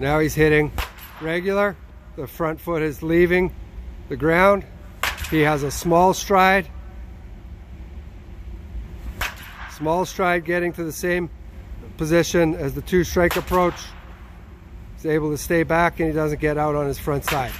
Now he's hitting regular. The front foot is leaving the ground. He has a small stride. Small stride getting to the same position as the two strike approach. He's able to stay back and he doesn't get out on his front side.